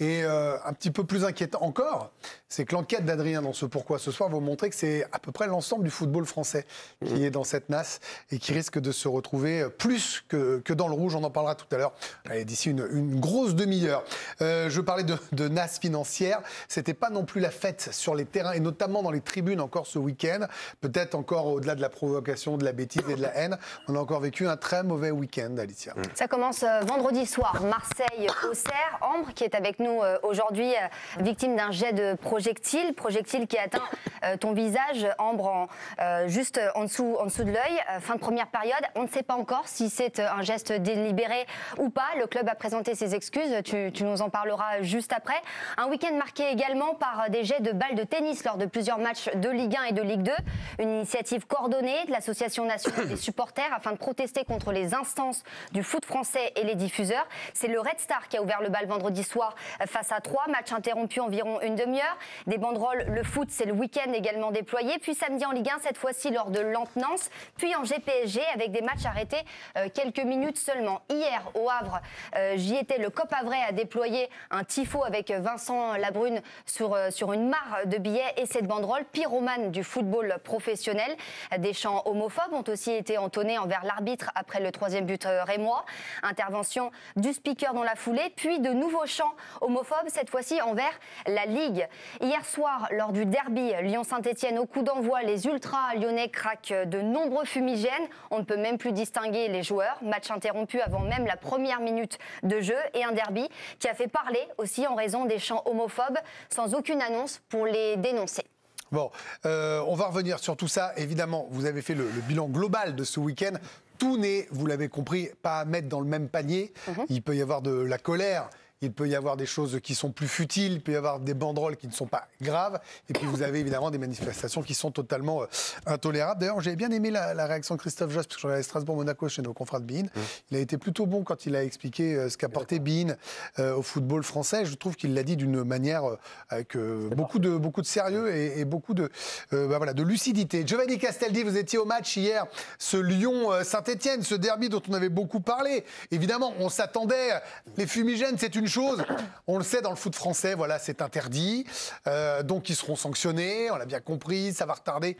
Et euh, un petit peu plus inquiétant encore, c'est que l'enquête d'Adrien dans ce Pourquoi ce soir va vous montrer que c'est à peu près l'ensemble du football français qui est dans cette NAS et qui risque de se retrouver plus que, que dans le rouge. On en parlera tout à l'heure, Allez, d'ici une, une grosse demi-heure. Euh, je parlais de, de NAS financière. C'était pas non plus la fête sur les terrains et notamment dans les tribunes encore ce week-end. Peut-être encore au-delà de la provocation, de la bêtise et de la haine. On a encore vécu un très mauvais week-end, Alicia. Ça commence euh, vendredi soir, Marseille-Auxerre. Ambre, qui est avec nous euh, aujourd'hui, euh, victime d'un jet de projectile, projectile qui atteint euh, ton visage, Ambre, juste en dessous, en dessous de l'œil. Fin de première période. On ne sait pas encore si c'est un geste délibéré ou pas. Le club a présenté ses excuses. Tu, tu nous en parleras juste après. Un week-end marqué également par des jets de balles de tennis lors de plusieurs matchs de Ligue 1 et de Ligue 2. Une initiative coordonnée de l'Association nationale des supporters afin de protester contre les instances du foot français et les diffuseurs. C'est le Red Star qui a ouvert le bal vendredi soir face à trois. Match interrompu environ une demi-heure. Des banderoles, le foot, c'est le week-end également déployé. Puis samedi en Ligue 1, cette fois-ci lors de Nantes, puis en GPSG avec des matchs arrêtés euh, quelques minutes seulement. Hier, au Havre, euh, j'y étais, le COP Havrais a déployé un tifo avec Vincent Labrune sur, euh, sur une mare de billets et cette banderole pyromane du football professionnel. Des chants homophobes ont aussi été entonnés envers l'arbitre après le troisième but rémois. Intervention du speaker dans la foulée, puis de nouveaux chants homophobes, cette fois-ci envers la Ligue. Hier soir, lors du derby Lyon-Saint-Etienne au coup d'envoi, les ultras lyonnais craquent de nombreux fumigènes. On ne peut même plus distinguer les joueurs. Match interrompu avant même la première minute de jeu et un derby qui a fait parler aussi en raison des chants homophobes sans aucune annonce pour les dénoncer. Bon, euh, on va revenir sur tout ça. Évidemment, vous avez fait le, le bilan global de ce week-end. Tout n'est, vous l'avez compris, pas à mettre dans le même panier. Il peut y avoir de la colère. Il peut y avoir des choses qui sont plus futiles, il peut y avoir des banderoles qui ne sont pas graves, et puis vous avez évidemment des manifestations qui sont totalement euh, intolérables. D'ailleurs, j'ai bien aimé la, la réaction de Christophe Josse, parce que j'en avais à Strasbourg-Monaco chez nos confrères de Bein. Il a été plutôt bon quand il a expliqué euh, ce qu'apportait Bein euh, au football français. Je trouve qu'il l'a dit d'une manière avec beaucoup, de, beaucoup de sérieux et, et beaucoup de, bah voilà, de lucidité. Giovanni Castaldi, vous étiez au match hier, ce Lyon-Saint-Etienne, ce derby dont on avait beaucoup parlé. Évidemment, on s'attendait, les fumigènes, c'est une chose. On le sait dans le foot français, voilà, c'est interdit. Euh, donc ils seront sanctionnés, on l'a bien compris, ça va retarder.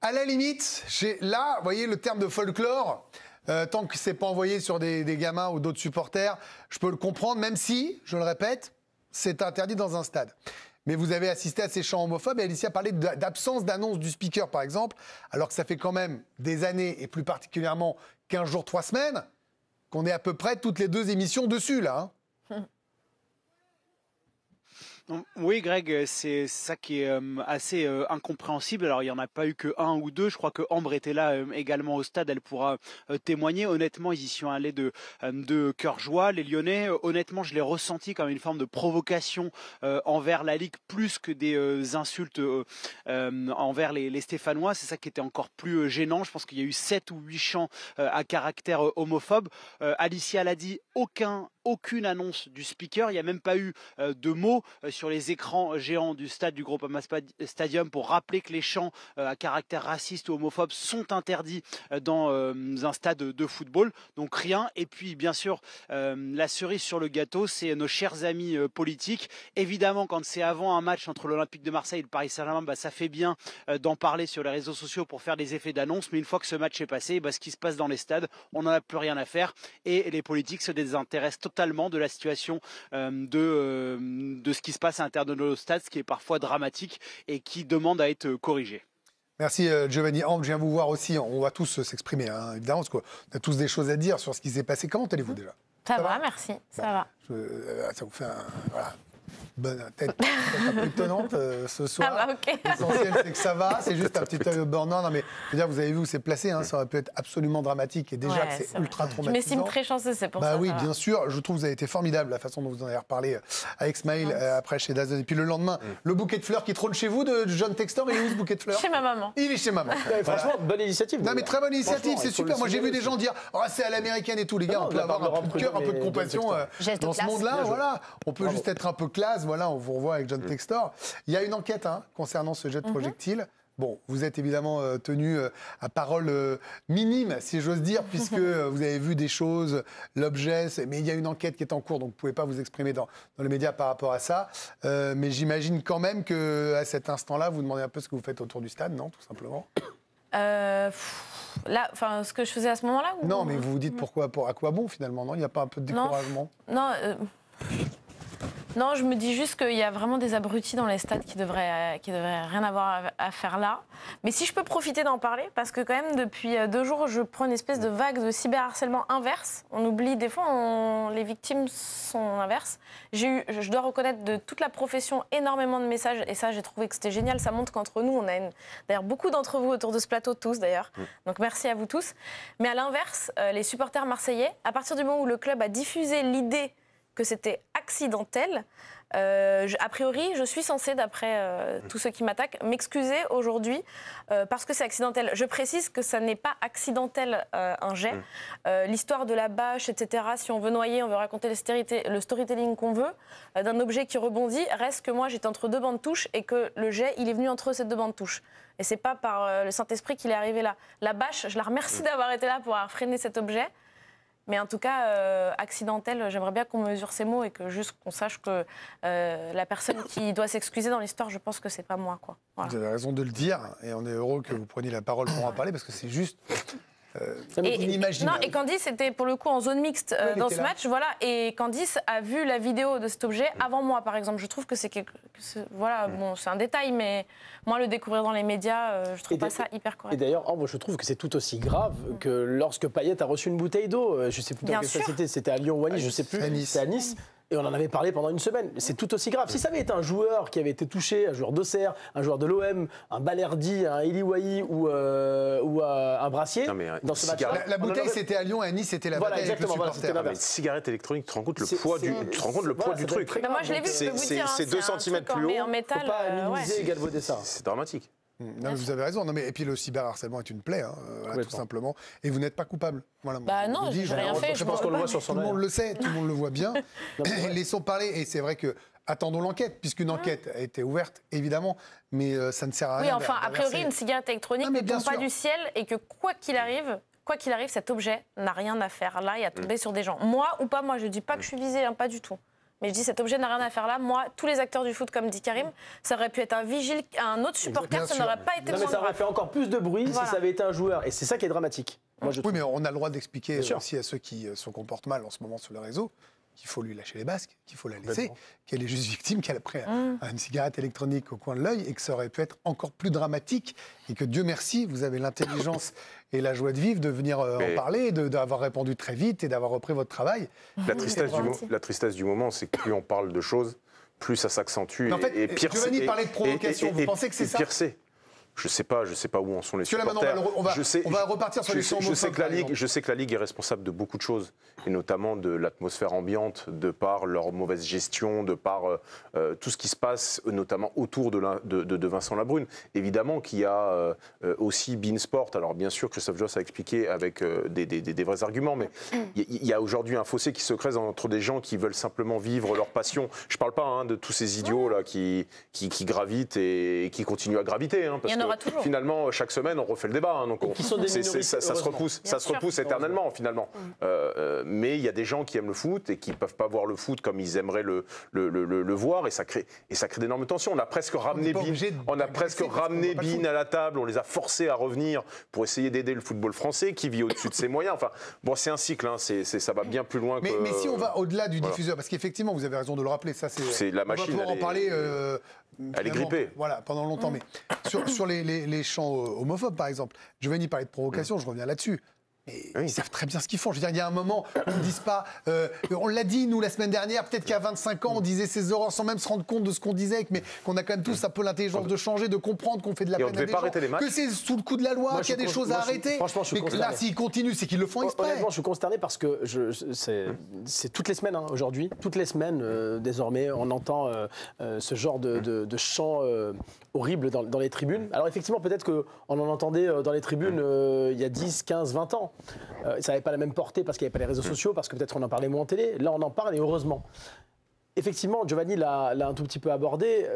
À la limite, là, vous voyez, le terme de folklore, euh, tant que c'est pas envoyé sur des, gamins ou d'autres supporters, je peux le comprendre, même si, je le répète, c'est interdit dans un stade. Mais vous avez assisté à ces chants homophobes et Alicia parlait d'a- d'absence d'annonce du speaker, par exemple, alors que ça fait quand même des années, et plus particulièrement 15 jours, 3 semaines, qu'on est à peu près toutes les deux émissions dessus, là. hein. Oui, Greg, c'est ça qui est euh, assez euh, incompréhensible. Alors, il n'y en a pas eu que un ou deux. Je crois que Ambre était là euh, également au stade. Elle pourra témoigner. Honnêtement, ils y sont allés de, de cœur joie. Les Lyonnais, honnêtement, je l'ai ressenti comme une forme de provocation envers la Ligue plus que des insultes envers les, les Stéphanois. C'est ça qui était encore plus gênant. Je pense qu'il y a eu sept ou huit chants à caractère homophobe. Alicia l'a dit, aucun aucune annonce du speaker. Il n'y a même pas eu euh, de mots euh, sur les écrans géants du stade du Groupama Spa- Stadium pour rappeler que les chants euh, à caractère raciste ou homophobe sont interdits euh, dans euh, un stade de football. Donc rien. Et puis bien sûr, euh, la cerise sur le gâteau, c'est nos chers amis euh, politiques. Évidemment, quand c'est avant un match entre l'Olympique de Marseille et le Paris Saint-Germain, bah, ça fait bien euh, d'en parler sur les réseaux sociaux pour faire des effets d'annonce. Mais une fois que ce match est passé, bah, ce qui se passe dans les stades, on n'en a plus rien à faire. Et les politiques se désintéressent de la situation euh, de, euh, de ce qui se passe à l'intérieur de nos stades, ce qui est parfois dramatique et qui demande à être corrigé. Merci euh, Giovanni. Ambre, je viens vous voir aussi. On va tous s'exprimer, hein, évidemment, parce qu'on a tous des choses à dire sur ce qui s'est passé. Comment allez-vous déjà? Ça, Ça va, va? merci, ça va. Je- euh, Ça vous fait un. Voilà. Bonne tête, tête un peu étonnante euh, ce soir. Ah bah, ok. L'essentiel, c'est que ça va. C'est juste un petit œil au bord. Non, non, mais je veux dire, vous avez vu où c'est placé. hein, ça aurait pu être absolument dramatique. Et déjà Ouais, que c'est c'est vrai. ultra Je traumatisant. m'estime très chanceuse, c'est pour bah ça. oui, ça bien sûr. Je trouve que vous avez été formidable, la façon dont vous en avez reparlé euh, avec Smaïl euh, après chez Dazn. Et puis le lendemain, le bouquet de fleurs qui trône chez vous de John Textor. Il est où ce bouquet de fleurs Chez ma maman. Il est chez maman. Ouais, Franchement, bonne initiative. Non mais très bonne initiative, c'est super. Moi j'ai vu des gens dire oh c'est à l'américaine et tout les gars, on peut avoir un peu de cœur, un peu de compassion euh, dans ce monde-là. Voilà, on peut juste être un peu classe. Voilà, on vous revoit avec John Textor. Il y a une enquête hein, concernant ce jet de projectile. Bon, vous êtes évidemment euh, tenu euh, à parole euh, minime, si j'ose dire, puisque euh, vous avez vu des choses, l'objet, mais il y a une enquête qui est en cours, donc vous ne pouvez pas vous exprimer dans, dans les médias par rapport à ça. Euh, mais j'imagine quand même qu'à cet instant-là, vous demandez un peu ce que vous faites autour du stade, non, tout simplement? Euh, pff, là, enfin, ce que je faisais à ce moment-là ou- Non, mais vous vous dites pourquoi, pour, à quoi bon finalement, non? Il n'y a pas un peu de Non. découragement? Non, euh, non, je me dis juste qu'il y a vraiment des abrutis dans les stades qui devraient, euh, qui devraient rien avoir à, faire là. Mais si je peux profiter d'en parler, parce que quand même depuis euh, deux jours, je prends une espèce de vague de cyberharcèlement inverse. On oublie des fois, on- les victimes sont inverses. J'ai eu, je dois reconnaître de toute la profession énormément de messages, et ça, j'ai trouvé que c'était génial. Ça montre qu'entre nous, on a une, d'ailleurs beaucoup d'entre vous autour de ce plateau, tous d'ailleurs. Donc merci à vous tous. Mais à l'inverse, euh, les supporters marseillais, à partir du moment où le club a diffusé l'idée que c'était accidentel. Euh, je- a priori, je suis censée, d'après euh, tous ceux qui m'attaquent, m'excuser aujourd'hui euh, parce que c'est accidentel. Je précise que ça n'est pas accidentel euh, un jet. Euh, L'histoire de la bâche, etc., si on veut noyer, on veut raconter le, storyte- le storytelling qu'on veut, d'un objet qui rebondit, reste que moi j'étais entre deux bandes touches et que le jet, il est venu entre ces deux bandes touches. Et c'est pas par le Saint-Esprit qu'il est arrivé là. La bâche, je la remercie d'avoir été là pour avoir freiné cet objet. Mais en tout cas, euh, accidentel, j'aimerais bien qu'on mesure ces mots et que juste qu'on sache que euh, la personne qui doit s'excuser dans l'histoire, je pense que c'est pas moi. Quoi. Voilà. Vous avez raison de le dire, et on est heureux que vous preniez la parole pour en parler, parce que c'est juste euh, inimaginable. non, et Candice c'était pour le coup en zone mixte euh, dans était ce là. match, voilà. Et Candice a vu la vidéo de cet objet avant moi, par exemple. Je trouve que c'est quelque, que c'est- voilà, bon, c'est un détail, mais moi le découvrir dans les médias, euh, je trouve Et pas ça hyper Et correct. d'ailleurs, Ambre, je trouve que c'est tout aussi grave que lorsque Payet a reçu une bouteille d'eau. Je sais plus dans Bien quel stade sûr. c'était. C'était à Lyon ou à Nice, je sais plus. à Nice. C'était à Nice. Et on en avait parlé pendant une semaine. C'est tout aussi grave. Si ça avait été un joueur qui avait été touché, un joueur d'Auxerre, un joueur de l'OM, un Balerdi, un Eliwaï ou, euh, ou euh, un Brassier, Non, mais, euh, dans ce match-là. La, la bouteille, aurait- c'était à Lyon, et à Nice, c'était la Voilà, bataille avec le exactement, voilà, mais cigarette électronique, tu te rends compte le C'est- poids du, tu te rends compte le poids du truc. moi je l'ai vu, C'est- je peux vous c'est- dire. hein, c'est 2 un centimètres truc en plus haut. En métal, Faut pas minimiser et galvauder ça. C'est dramatique. Non, mais vous avez raison. Non, mais, et puis le cyberharcèlement est une plaie, hein, euh, voilà, tout simplement. Et vous n'êtes pas coupable. Voilà, Bah je non, je- rien je- fait, je je pense qu'on le voit sur son Tout le monde le sait, tout le monde le voit bien. Laissons parler. Et c'est vrai que attendons l'enquête, puisqu'une enquête a été ouverte, évidemment, mais euh, ça ne sert à Oui, rien. enfin, a priori, une cigarette électronique Non, mais ne tombe pas du ciel et que quoi qu'il arrive, quoi qu'il arrive, cet objet n'a rien à faire là et à tomber sur des gens. Moi ou pas, moi, je dis pas que je suis visée, hein, pas du tout. Mais je dis cet objet n'a rien à faire là. Moi, tous les acteurs du foot, comme dit Karim, ça aurait pu être un vigile, un autre supporter, Bien ça n'aurait pas été Non, mais ça aurait fait encore plus de bruit Voilà. si ça avait été un joueur. Et c'est ça qui est dramatique. Moi, je Oui, trouve. mais on a le droit d'expliquer aussi à ceux qui euh, se comportent mal en ce moment sur le réseau qu'il faut lui lâcher les basques, qu'il faut la laisser, qu'elle est juste victime, qu'elle a pris Mmh. une cigarette électronique au coin de l'œil et que ça aurait pu être encore plus dramatique et que Dieu merci, vous avez l'intelligence et la joie de vivre de venir euh, en parler, d'avoir répondu très vite et d'avoir repris votre travail. La tristesse, du, mo- gentil. la tristesse du moment, c'est que plus on parle de choses, plus ça s'accentue. En et- fait, et, pire Giovanni parlait de et- provocation. et- Vous et- pensez que c'est ça. Je sais pas, je sais pas où en sont les Parce que là, on va supporters. le re- on va- je sais, on va je- repartir sur je les sais- je sais que la ligue, je sais que la ligue est responsable de beaucoup de choses, et notamment de l'atmosphère ambiante, de par leur mauvaise gestion, de par euh, euh, tout ce qui se passe, notamment autour de, la- de- de- de Vincent Labrune. Évidemment qu'il y a euh, euh, aussi Beansport. Alors bien sûr, Christophe Joss a expliqué avec euh, des, des- des- des vrais arguments, mais il y, a aujourd'hui un fossé qui se creuse entre des gens qui veulent simplement vivre leur passion. Je parle pas hein, de tous ces idiots là qui, qui, qui gravitent et, et qui continuent à graviter. hein, parce en aura que toujours. Finalement, chaque semaine, on refait le débat. hein, donc on- qui sont des ça, ça se repousse, Bien ça se repousse éternellement finalement. Euh, euh, mais il y a des gens qui aiment le foot et qui peuvent pas voir le foot comme ils aimeraient le, le, le- le- le voir et ça crée et ça crée d'énormes tensions. On a presque ramené on a presque ramené foot. à la table. On les a forcés à revenir pour essayer d'aider le football français qui vit au-dessus de ses moyens. Enfin, bon, c'est un cycle. hein, c'est, ça va bien plus loin Mais, que. mais si on va au-delà du voilà. diffuseur, parce qu'effectivement, vous avez raison de le rappeler, ça c'est. La on va machine, pouvoir elle en est- parler. euh, elle est grippée. Voilà, pendant longtemps. Mais sur, sur les, les- les chants euh, homophobes, par exemple, Giovanni parlait de provocation, je reviens là-dessus. Oui. ils savent très bien ce qu'ils font. Je veux dire, il y a un moment où ils ne disent pas. euh, on l'a dit, nous, la semaine dernière, peut-être qu'à 25 ans, on disait ces horreurs sans même se rendre compte de ce qu'on disait, mais qu'on a quand même tous un peu l'intelligence de changer, de comprendre qu'on fait de la Et on peine à des pas gens, arrêter les matchs. que c'est sous le coup de la loi, qu'il y a des choses à je arrêter. franchement, je suis mais que là, s'ils continuent, c'est qu'ils le font exprès. Honnêtement, je suis consterné parce que c'est, toutes les semaines hein, aujourd'hui, toutes les semaines euh, désormais, on entend euh, ce genre de, de, de chants euh, horribles dans, dans les tribunes. Alors effectivement, peut-être qu'on en entendait dans les tribunes il y a 10, 15, 20 ans. Euh, ça n'avait pas la même portée parce qu'il n'y avait pas les réseaux sociaux, parce que peut-être on en parlait moins en télé. Là, on en parle et heureusement. Effectivement, Giovanni l'a l'a un tout petit peu abordé.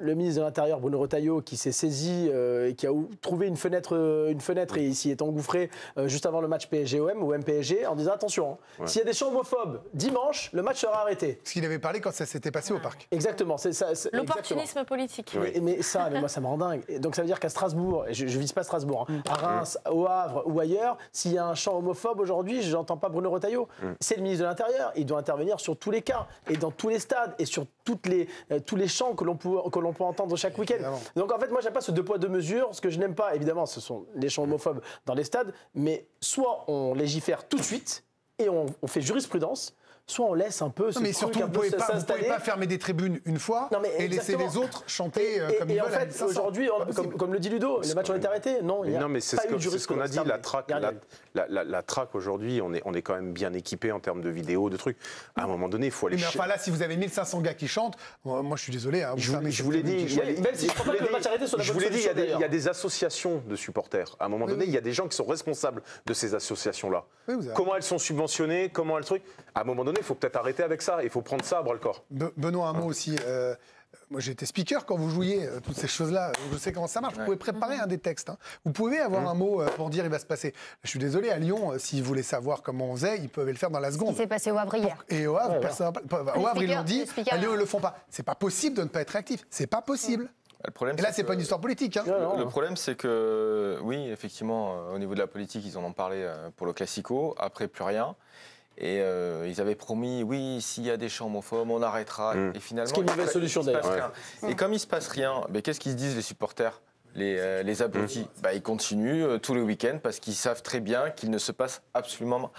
Le ministre de l'Intérieur, Bruno Retailleau, qui s'est saisi euh, et qui a ou- trouvé une fenêtre, euh, une fenêtre et s'y est engouffré euh, juste avant le match PSG-OM ou MPSG en disant attention, hein, s'il y a des chants homophobes dimanche, le match sera arrêté. Ce qu'il avait parlé quand ça s'était passé au parc. Exactement, c'est ça. L'opportunisme politique. Mais, mais ça, mais moi, ça me rend dingue. Et donc, ça veut dire qu'à Strasbourg, et je, ne vise pas Strasbourg, hein, à Reims, au Havre ou ailleurs, s'il y a un chant homophobe aujourd'hui, je n'entends pas Bruno Retailleau. C'est le ministre de l'Intérieur. Il doit intervenir sur tous les cas et dans tous les stades et sur toutes les, euh, tous les chants que l'on peut, que l'on peut entendre chaque week-end. Donc, en fait, moi, j'aime pas ce deux poids, deux mesures. Ce que je n'aime pas, évidemment, ce sont les chants homophobes dans les stades. Mais soit on légifère tout de suite et on, on fait jurisprudence, soit on laisse un peu ce Non, mais truc surtout, un vous ne peu pouvez, pas, vous s'installer. pouvez pas fermer des tribunes une fois Non, mais et laisser les autres chanter euh, Et, comme et ils en veulent. à fait, 1500. aujourd'hui, on- Pas comme, comme le dit Ludo, les matchs ont été arrêtés. Non, il n'y a non, mais c'est pas ce eu que- de c'est ce qu'on a dit, la traque, la, la- la- la traque aujourd'hui, on est, on est quand même bien équipé en termes de vidéos, de trucs. À un moment donné, il faut aller mais enfin là, si vous avez 1500 gars qui chantent, moi, moi, je suis désolé. hein, vous Je vous, je l'ai dit, il y a des- Même si je crois pas vous que le l'ai match dit- arrêté soit la je bonne vous l'ai dit, il y, a des, solution, il y a des associations de supporters. À un moment donné, il y a des gens qui sont responsables de ces associations-là. Comment elles sont subventionnées, comment elles truc. À un moment donné, il faut peut-être arrêter avec ça. Il faut prendre ça à bras le corps. Be- Benoît, un mot aussi. euh, moi, j'étais speaker quand vous jouiez, euh, toutes ces choses-là. Je sais comment ça marche. Vous pouvez préparer un des textes. hein. Vous pouvez avoir Mmh. un mot euh, pour dire il va se passer. Je suis désolé, à Lyon, euh, s'ils voulaient savoir comment on faisait, ils peuvent le faire dans la Ce qui seconde. s'est passé au Havre hier. Et au Havre, Ouais, personne n'a pas- Au Havre, ils l'ont dit. ils le font pas. C'est pas possible de ne pas être réactif. C'est pas possible. Le problème, Et là, c'est pas une histoire politique. hein. Non, non, Le problème, c'est que, oui, effectivement, euh, au niveau de la politique, ils en ont parlé euh, pour le Classico. Après, plus rien. Et euh, ils avaient promis, oui, s'il y a des chants homophobes, on arrêtera. Mm. Et finalement, Ce qui est une il mauvaise se- solution, d'ailleurs. rien. Et comme il se passe rien, ben, qu'est-ce qu'ils se disent les supporters? Les, euh, les abrutis, bah, ils continuent euh, tous les week-ends parce qu'ils savent très bien qu'il ne se passe absolument,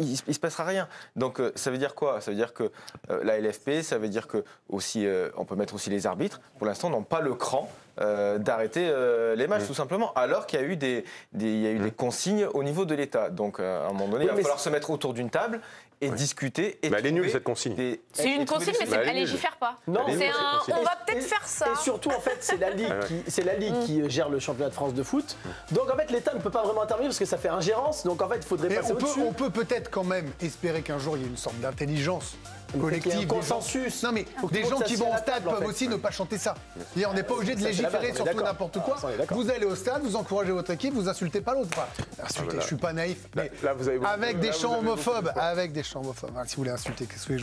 il, il se passera rien. Donc euh, ça veut dire quoi? Ça veut dire que euh, la LFP, ça veut dire que aussi, euh, on peut mettre aussi les arbitres. Pour l'instant, n'ont pas le cran euh, d'arrêter euh, les matchs, tout simplement. Alors qu'il y a eu des, des- il y a eu des consignes au niveau de l'État. Donc euh, à un moment donné, Oui, il va falloir se mettre autour d'une table et discuter. Et Mais elle est nulle, cette consigne. des- C'est une consigne, mais elle légifère pas. Non, C'est un. On va peut-être faire ça. Et surtout, en fait, c'est la Ligue, qui, c'est la Ligue qui gère le championnat de France de foot. Donc, en fait, l'État ne peut pas vraiment intervenir parce que ça fait ingérence. Donc, en fait, il faudrait Mais passer on peut, au-dessus. on peut peut-être quand même espérer qu'un jour il y ait une sorte d'intelligence Y collective. un des gens- consensus. Non mais Faut des gens qui vont au stade peuvent fait. aussi ne pas chanter ça. C'est-à-dire, on n'est pas obligé de légiférer sur tout n'importe Ah, quoi. vous allez au stade, vous encouragez votre équipe, vous insultez pas l'autre. Enfin, insultez, je suis pas naïf, mais Là, vous avez avec des chants homophobes, avec des chants homophobes. Ah, si vous voulez insulter, qu'est-ce que je